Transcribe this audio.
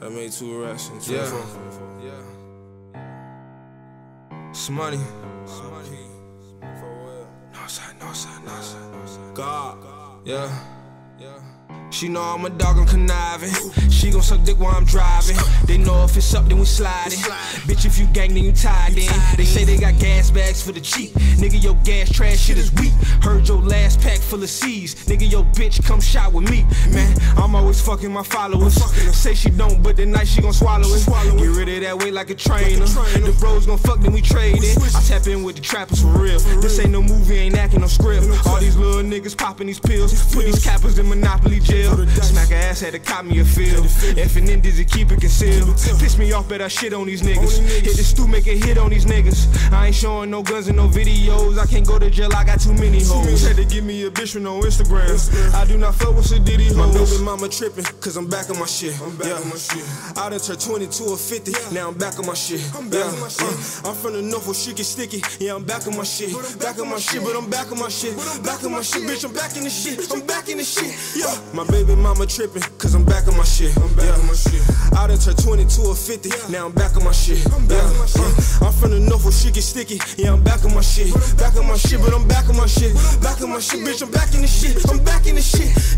I made two racks in Yeah. 24. Yeah. It's money. No side, no side, no side, no side. God. Yeah. Yeah. She know I'm a dog, I'm conniving. She gon' suck dick while I'm driving. They know if it's up, then we sliding. Bitch, if you gang, then you tied in. They say they got gas bags for the cheap. Nigga, your gas trash shit is weak. Heard your last pack full of C's. Nigga, your bitch come shot with me. Man, fucking my followers. Say she don't, but the night she gon' swallow it. Get rid of that weight like a trainer. The bros gon' fuck, then we trade it. I tap in with the trappers for real. This ain't no movie, ain't acting no script. All these little niggas popping these pills. Put these cappers in Monopoly jail. Smack a ass, had to cop me a feel. F and N dizzy, keep it concealed. Piss me off, bet I shit on these niggas. Hit the stew, make a hit on these niggas. I ain't showing no guns and no videos. I can't go to jail, I got too many hoes. Give me a bitch with no Instagram. I do not fuck with Sadiddy hoes. My baby mama tripping, cause I'm back on my shit. I'm back on my shit. I done turned 22 or 50, now I'm back on my shit. I'm back yeah. on my shit. uh, I'm from the north where shit get sticky. Yeah, I'm back on my shit. Back on my shit, but I'm back on my shit. Back on my shit, bitch, I'm back in the shit. I'm back in the shit. Yeah, my baby mama tripping, cause I'm back on my shit. I'm back yeah. on my shit. I done turned 22 or 50, now I'm back on my shit. I'm back on my shit. uh, I'm from the north where shit get sticky. Yeah, I'm back on my shit. Back on my shit, but I'm back on my shit. Back on my shit, bitch, I'm back in the shit. I'm back in the shit.